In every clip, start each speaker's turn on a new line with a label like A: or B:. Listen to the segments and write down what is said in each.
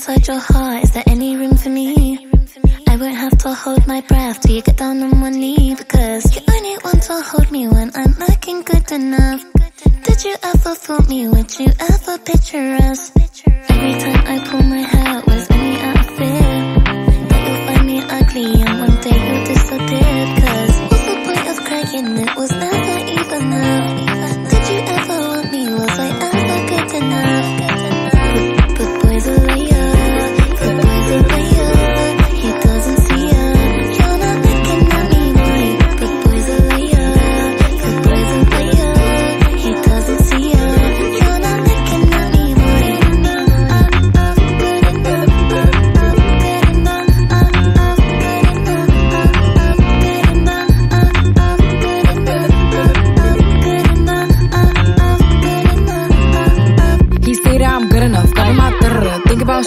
A: Inside your heart. Is there any room for me? I won't have to hold my breath till you get down on one knee because you only want to hold me when I'm looking good enough. Did you ever fool me? Would you ever picture us? Every time I pull my hair was only out of fear that you'll find me ugly and one day you'll disappear.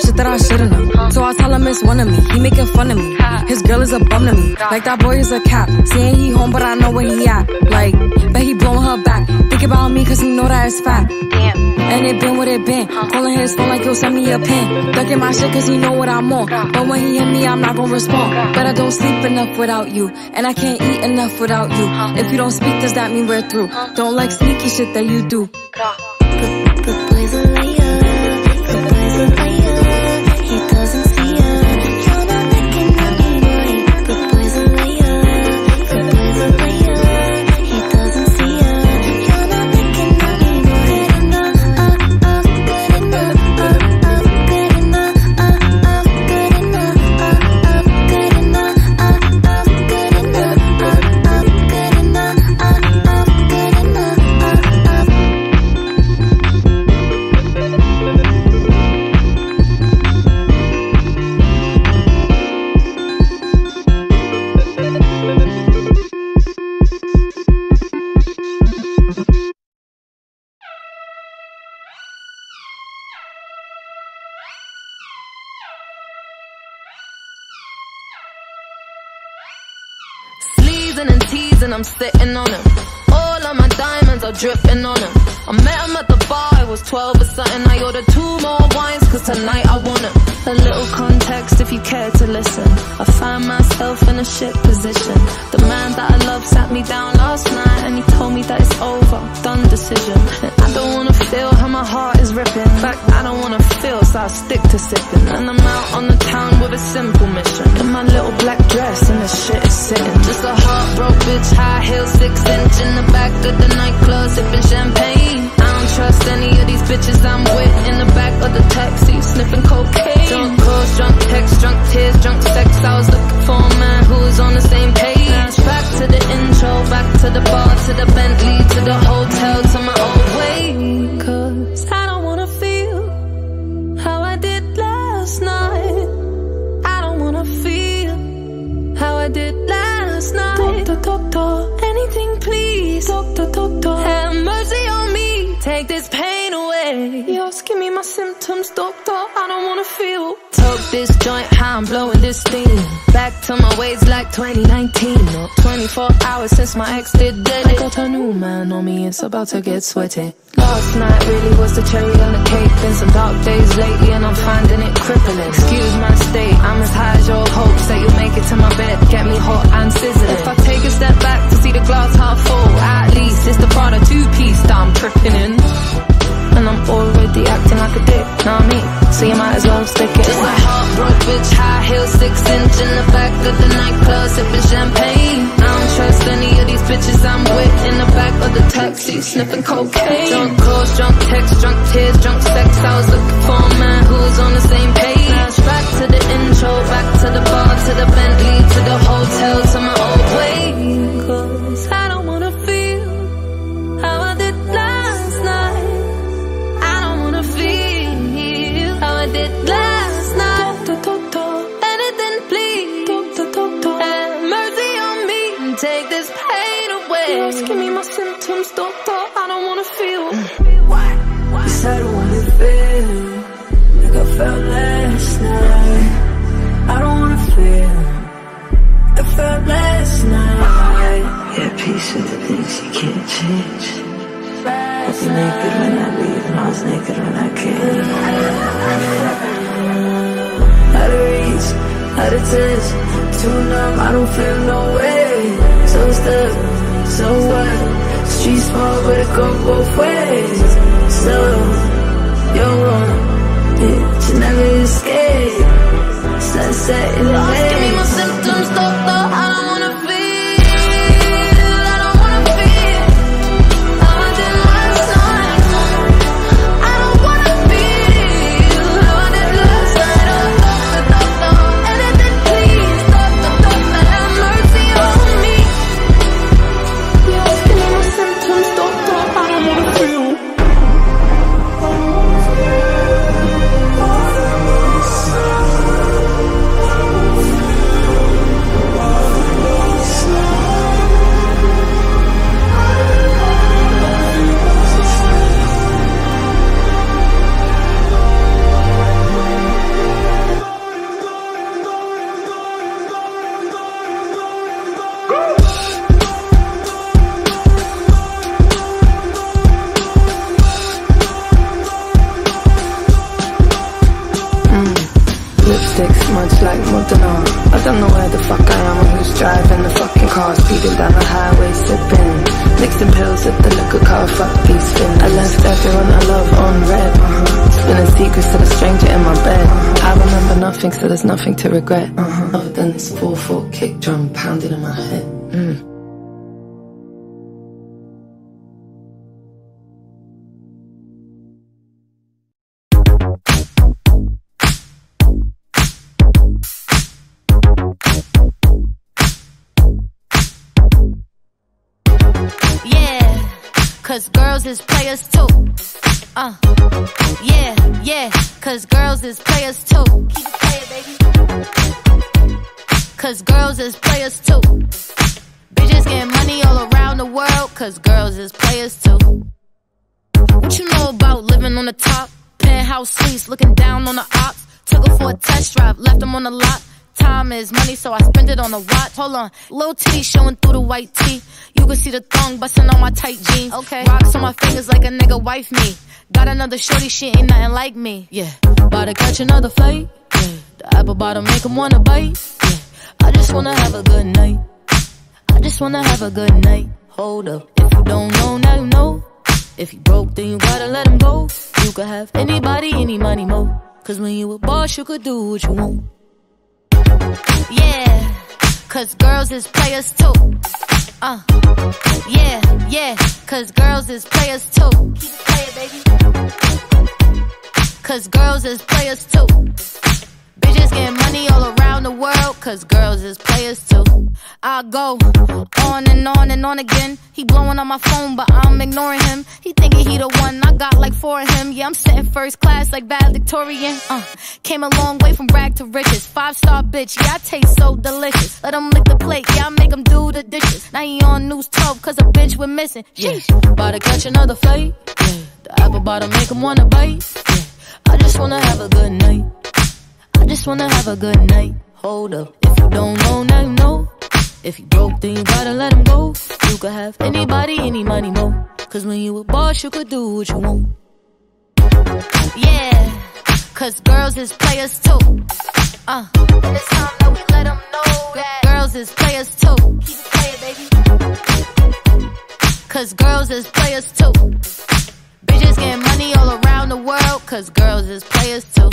B: Shit that I shouldn't have. So I tell him it's one of me. He making fun of me. His girl is a bum to me. Like that boy is a cap. Saying he home, but I know where he at. Like, bet he blowing her back. Think about me, cause he know that it's fat. And it been what it been. Calling his phone like, yo, send me a pin. Ducking my shit cause he know what I'm on. But when he hit me, I'm not gonna respond. But I don't sleep enough without you. And I can't eat enough without you. If you don't speak, does that mean we're through? Don't like sneaky shit that you do.
A: But, but boys are liar. But boys are liar.
C: I'm sitting on him. Diamonds are dripping on him. I met him at the bar, I was 12 or something. I ordered two more wines, cause tonight I want him. A little context if you care to listen. I find myself in a shit position. The man that I love sat me down last night and he told me that it's over, done decision. And I don't wanna feel how my heart is ripping. In fact, I don't wanna feel, so I stick to sipping. And I'm out on the town with a simple mission. In my little black dress and the shit is sitting. Just a heartbroken bitch, high heel, six inch in the back of the nightclub, sipping champagne. I don't trust any of these bitches I'm with in the back of the taxi, it's about to get sweaty. Last night really was the cherry on the cake. Been some dark days lately and I'm finding it crippling. Excuse my state, I'm as high as your hopes that you'll make it to my bed. Get me hot and sizzling. If I take a step back to see the glass half full, at least it's the Prada two-piece that I'm tripping in. And I'm already acting like a dick, know what I mean? So you might as well stick it taxi, sniffing cocaine. Drunk calls, drunk texts, drunk tears, drunk sex. I was looking for a man who was on the same page. Back to the intro, back to the bar, to the Bentley,
D: naked when I came. Out of reach, out of touch, too numb, I don't feel no way. So stuck, so what? Street small, but it go both ways. So, you're wrong, it you never escape. Sunset in the
E: Just give me my symptoms, doctor. I
D: nothing, so there's nothing to regret. Uh-huh. Other than this 4-4 kick drum pounding in my head. Mm.
E: Yeah, cause girls is players too. Uh, yeah, yeah, cause girls is players too. Keep it playing, baby. Cause girls is players too. Bitches getting money all around the world, cause girls is players too. What you know about living on the top? Penthouse suites, looking down on the ops. Took her for a test drive, left them on the lot. Time is money, so I spend it on the watch. Hold on, little titty showing through the white tee. You can see the thong busting on my tight jeans. Okay, rocks on my fingers like a nigga wife me. Got another shorty, she ain't nothing like me. Yeah, about to catch another flight. Yeah, the apple bottom make 'em wanna bite. Yeah, I just wanna have a good night. I just wanna have a good night. Hold up, if you don't know, now you know. If you broke, then you gotta let him go. You could have anybody, any money, mo. Cause when you a boss, you could do what you want. Yeah, cause girls is players too. Uh, yeah, yeah, cause girls is players too. Keep it playing, baby. Cause girls is players too. Getting money all around the world, cause girls is players too. I go on and on and on again. He blowing on my phone, but I'm ignoring him. He thinking he the one, I got like four of him. Yeah, I'm sitting first class like valedictorian. Uh, came a long way from rag to riches. Five star bitch, yeah, I taste so delicious. Let him lick the plate, yeah, I make him do the dishes. Now he on news 12, cause a bitch we're missing. Sheesh, about to catch another fight. Yeah, the apple bottom make him wanna bite. Yeah, I just wanna have a good night. I just wanna have a good night. Hold up, if you don't know, now you know. If you broke, then you gotta let him go. You could have anybody, any money, mo. Cause when you a boss, you could do what you want. Yeah, cause girls is players too. Uh, and it's time that we let them know that girls is players too. Keep it playing, baby. Cause girls is players too. Bitches getting money all around the world, cause girls is players too.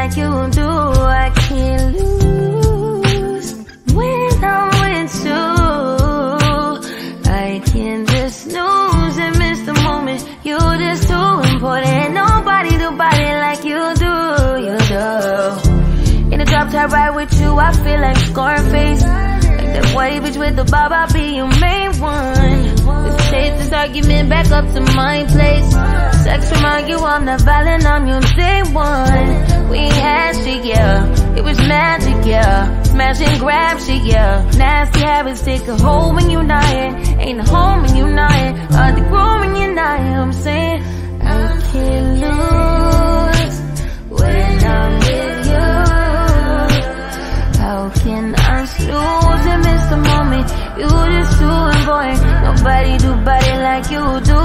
F: Like you do. I
G: can't lose when I'm with you. I can't just lose and miss the moment. You're just too important. Nobody do body like you do. You do. In the drop top ride with you, I feel like Scarface. Bitch with the bob, I'll be your main one. Let's take this argument back up to my place. Sex remind you I'm not violent, I'm your day one. We had shit, yeah. It was magic, yeah. Smash and grab shit, yeah. Nasty habits take a hold when you're not here. Ain't a home when you're not here. Hard to grow when you're not here. I'm saying I can't lose when I'm. Us lose and miss the moment? You just too important. Nobody do body like you do.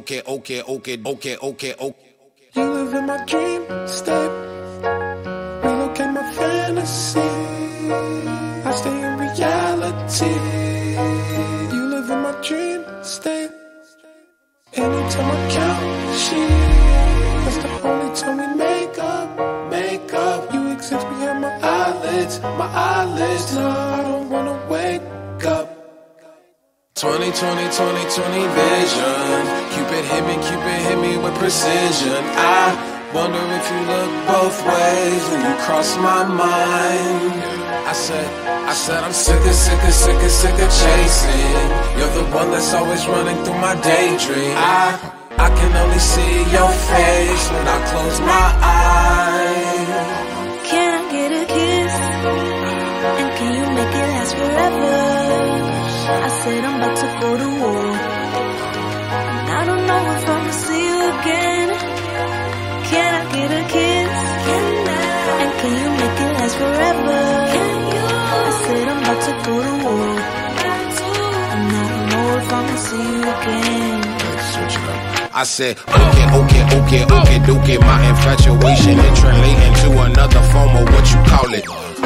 H: Okay, okay, okay, okay, okay, okay.
I: You live in my dream state. Relocate my fantasy. I stay in reality. You live in my dream state. Anytime I count sheep. That's the only time we make up, make up. You exist behind my eyelids, my eyelids. No, 20, 20, 20, 20 vision. Cupid hit me, Cupid hit me with precision. I wonder if you look both ways when you cross my mind. I said, I said I'm sick of, sick of, sick of, sick of chasing. You're the one that's always running through my daydream. I, I can only see your face when I close my eyes.
G: Can I get a kiss? And can you make it last forever? I said I'm about to go to war. And I don't know if I'ma see you again. Can I get a kiss? And can you make it last forever? I said I'm about to go to war. And I don't know
H: if I'm gonna see you again. I said, okay, okay, okay, okay, okay. My infatuation it translating to another form of what you call it.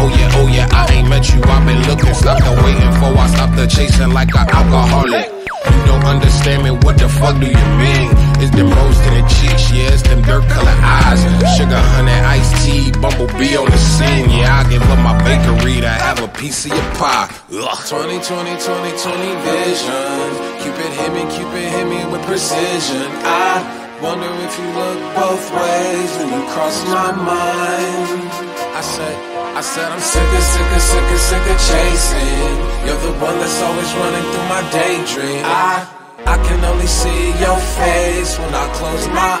H: Oh yeah, oh yeah. I ain't met you. I've been looking, stopped the waiting for. I stopped the chasing like an alcoholic. You don't understand me. What the fuck do you mean? It's them rose to the cheeks, yeah. It's them dirt color eyes. Sugar, honey, iced tea, bumblebee on the scene. Yeah, I give up my bakery to have a piece of your pie. Ugh.
I: 20, 20, 20, 20 vision. Cupid hit me, Cupid hit me with precision. I wonder if you look both ways when you cross my mind. I said, I said I'm sick of, sick of, sick of, sick of chasing. You're the one that's always running through my daydream. I, I can only see your face when I close my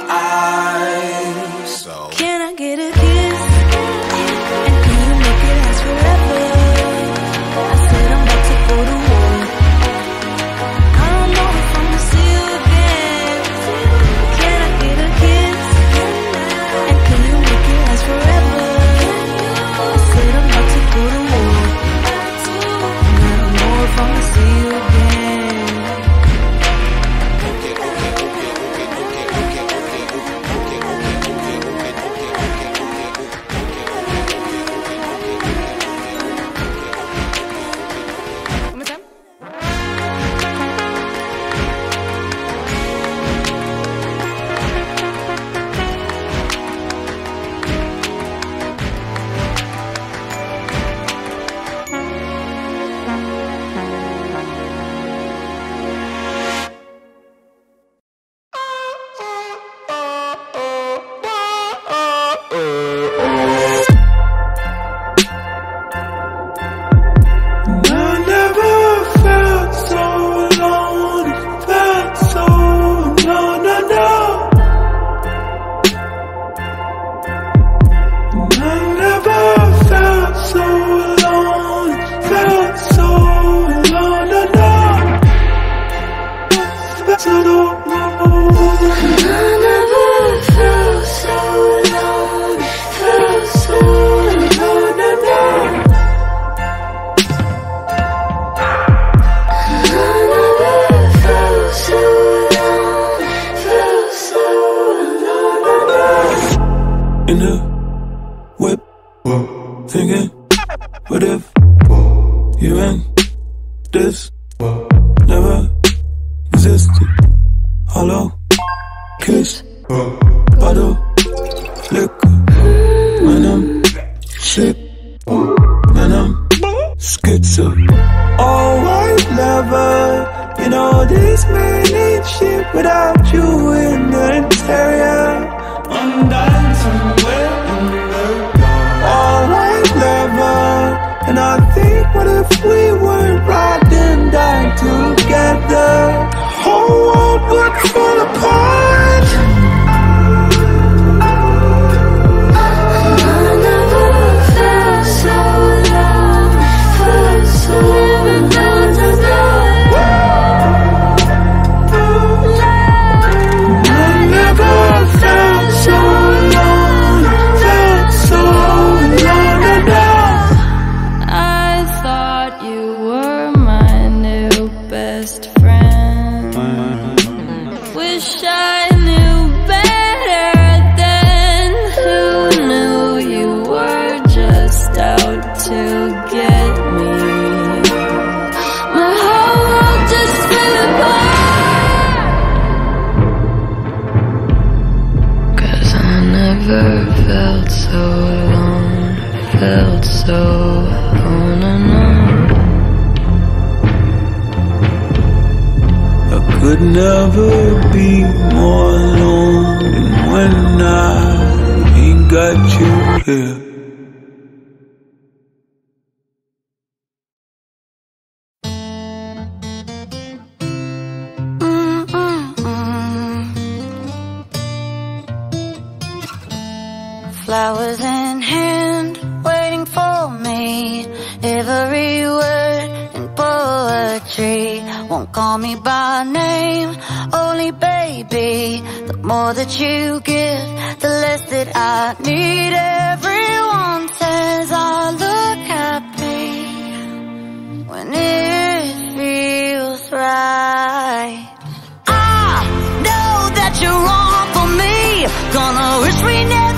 I: eyes.
H: So.
G: Can I get a kiss?
I: slow never felt so alone, felt so
G: on and on.
I: I could never be more alone than when I ain't got you here.
J: more that you give, the less that I need. Everyone says I look happy When it feels right. I know that you're wrong for me. Gonna wish we never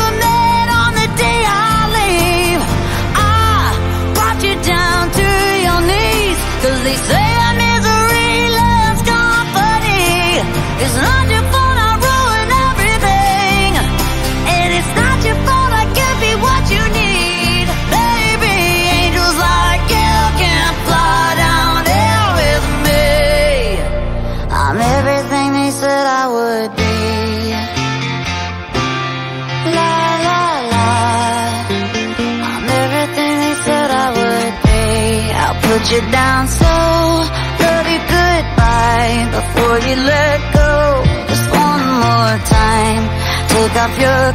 J: put you down so. Love you goodbye before you let go. Just one more time. Take off your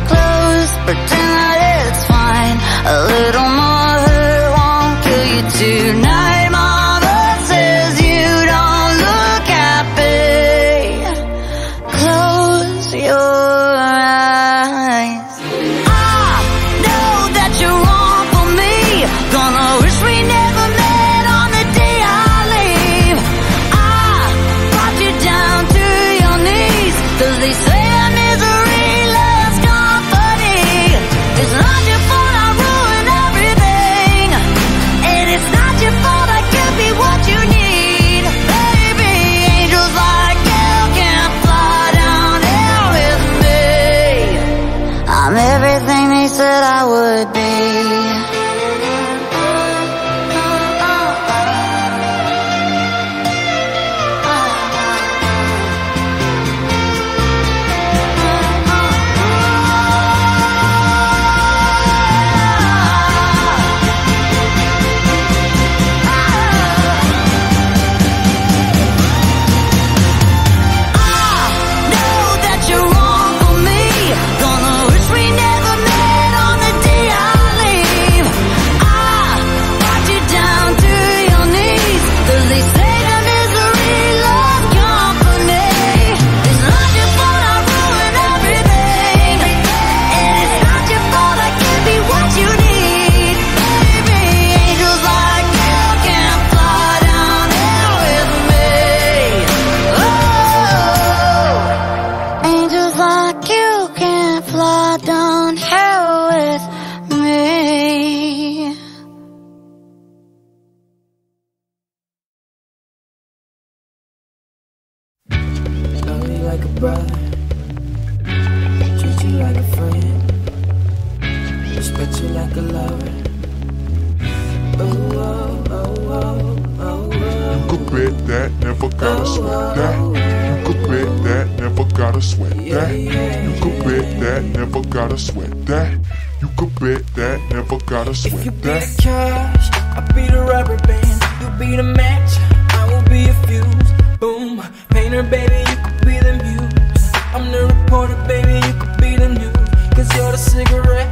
K: could bet that, never gotta sweat that. You could bet that, never gotta sweat
L: if you
K: that.
L: Be the cash, I'll be the rubber band. You be the match, I will be a fuse. Boom, painter, baby, you could be the muse. I'm the reporter, baby, you could be the news. Cause you're the cigarette,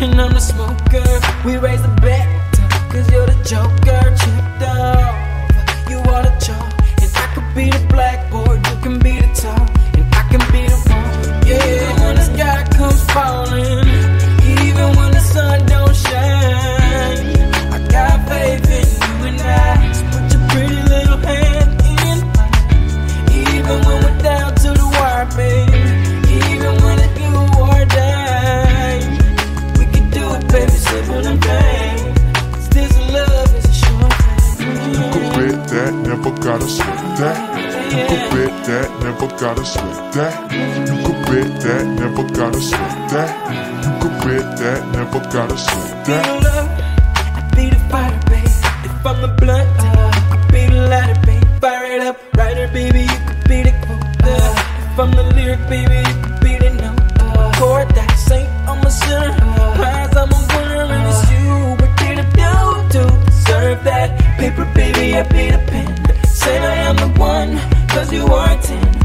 L: and I'm the smoker. We raise the bet, cause you're the joker. Checked off, you are the chalk, and I could be the
K: black. never gotta sweat that. You could bet that, never gotta sweat that. You could bet that, never gotta sweat that.
L: I be the fire. If I'm the blunt, uh, I be the lighter, babe. Fire it up, writer, baby, you could be the quota. If I'm the lyric, baby, you could be the note. Chord that saint, I'm a sinner. Prize, I'm a winner, and it's you. What did I do to deserve that? Paper, baby, I be the pen. Say I am the one, cause you are ten.